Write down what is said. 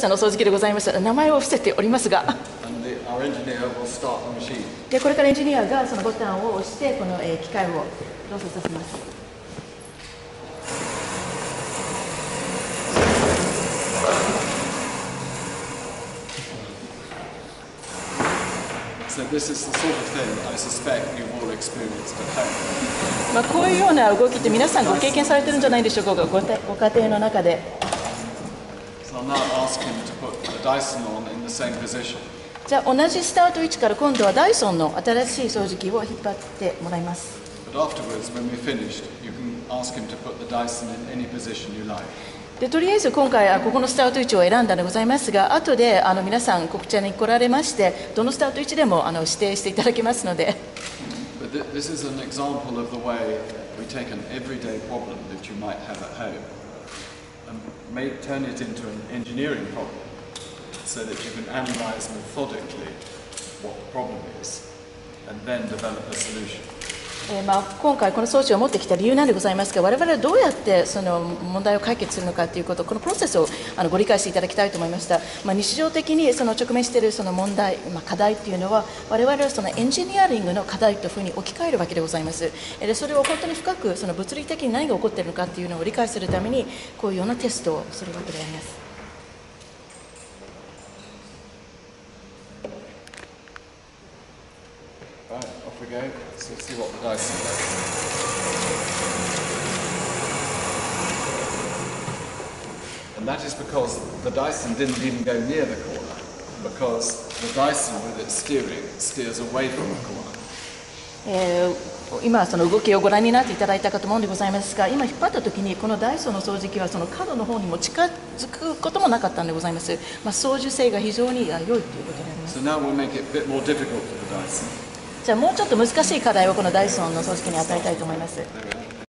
さんの掃除機でございました名前を伏せておりますが.でこれからエンジニアがそのボタンを押してこの、えー機械を動作させます So this is the sort of thing I suspect you've all experienced at home. まあ、こういうような動きって皆さんご経験されてるんじゃないでしょうかごごご家庭の中でじゃあ同じスタート位置から今度はダイソンの新しい掃除機を引っ張ってもらいます。でとりあえず今回はここのスタート位置を選んだのでございますが、後であの皆さん、告知屋に来られまして、どのスタート位置でもあの指定していただきますので。And may turn it into an engineering problem so that you can analyze methodically what the problem is and then develop a solution. えーまあ、今回この装置を持ってきた理由なんでございますが我々はどうやってその問題を解決するのかということこのプロセスをあのご理解していただきたいと思いました、まあ、日常的にその直面しているその問題、まあ、課題というのは我々はそのエンジニアリングの課題というふうに置き換えるわけでございます。でそれを本当に深くその物理的に何が起こっているのかというのを理解するためにこういうようなテストをするわけであります。We go. So see what the Dyson does. And that is because the Dyson didn't even go near the corner, because the Dyson with its steering steers away from the corner. えー今その動きをご覧になっていただいたかと思うんでございますが今引っ張った時にこのダイソーの掃除機はその角の方にも近づくこともなかったんでございます、まあ、操縦性が非常にあ良いということになります So じゃあもうちょっと難しい課題をこのダイソンの組織に与えたいと思います。